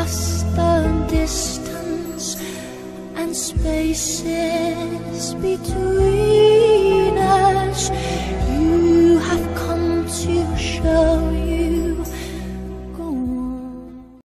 across the distance and spaces between.